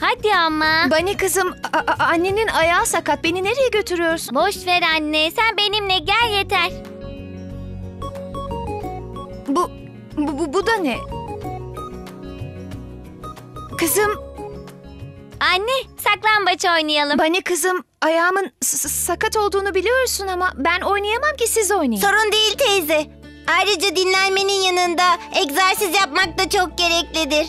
Hadi ama. Bani kızım, a- a- annenin ayağı sakat. Beni nereye götürüyorsun? Boş ver anne. Sen benimle gel yeter. Bu, bu, bu, bu da ne? Kızım, Anne saklambaç oynayalım. Bani kızım, ayağımın s- s- sakat olduğunu biliyorsun ama ben oynayamam ki siz oynayın. Sorun değil teyze. Ayrıca dinlenmenin yanında egzersiz yapmak da çok gereklidir.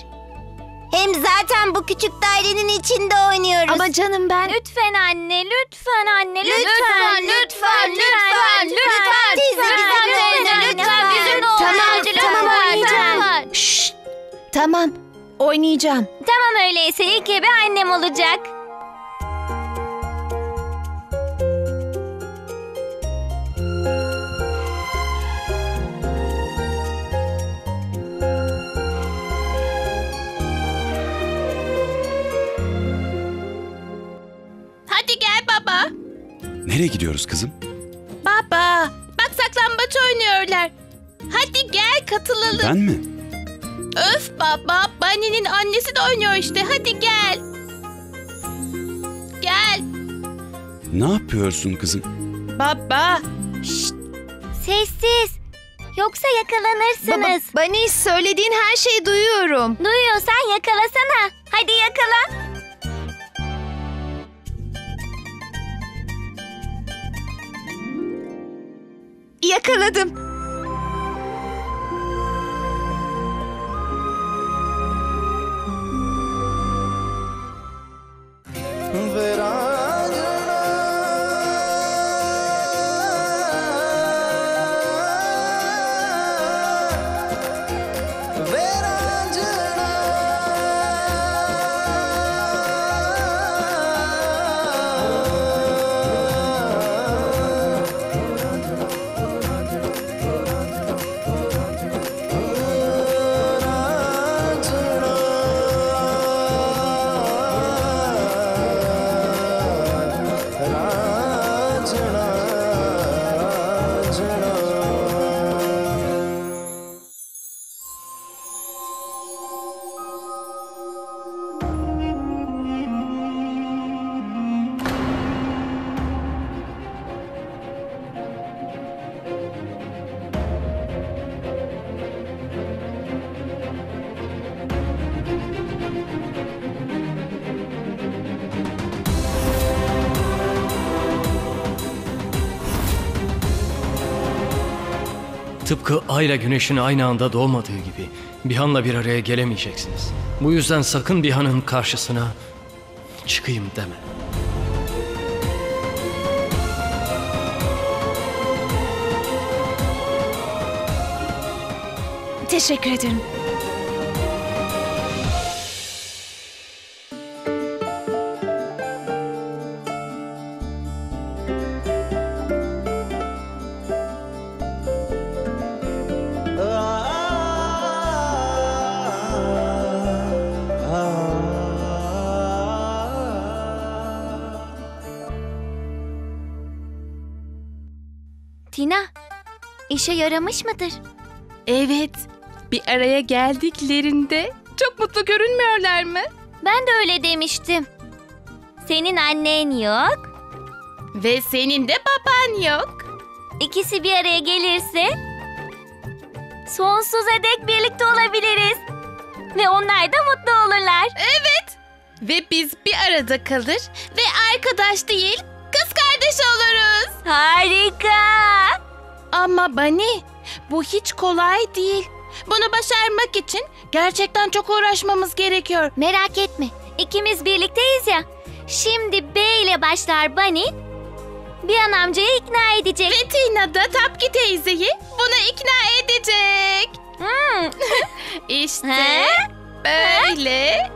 Hem zaten bu küçük dairenin içinde oynuyoruz. ama canım ben... Lütfen anne, lütfen anne, lütfen, Lütfen, lütfen, lütfen, lütfen, lütfen. Teyze, bizimle oyna, lütfen, lütfen. bizimle Tamam, oyna, tamam lütfen, oynayacağım. Şşt, tamam, oynayacağım. Tamam öyleyse ilk ebe annem olacak. Nereye gidiyoruz kızım? Baba. Bak saklambaç oynuyorlar. Hadi gel katılalım. Ben mi? Öf baba. Bunny'nin annesi de oynuyor işte. Hadi gel. Gel. Ne yapıyorsun kızım? Baba. Sessiz. Yoksa yakalanırsınız. Baba, Bani söylediğin her şeyi duyuyorum. Duyuyorsan yakalasana. Yakaladım. Tıpkı ayla güneşin aynı anda doğmadığı gibi Bihan'la bir araya gelemeyeceksiniz. Bu yüzden sakın Bihan'ın karşısına çıkayım deme. Teşekkür ederim. Tina, işe yaramış mıdır? Evet. Bir araya geldiklerinde çok mutlu görünmüyorlar mı? Ben de öyle demiştim. Senin annen yok. Ve senin de baban yok. İkisi bir araya gelirse sonsuza dek birlikte olabiliriz. Ve onlar da mutlu olurlar. Evet. Ve biz bir arada kalır ve arkadaş değil kız kardeş oluruz. Harika. Ama Bani bu hiç kolay değil. Bunu başarmak için gerçekten çok uğraşmamız gerekiyor. Merak etme. İkimiz birlikteyiz ya. Şimdi B ile başlar Bunny. Bir an amcayı ikna edecek. Ve Tina da Tapki teyzeyi buna ikna edecek. Hmm. İşte böyle.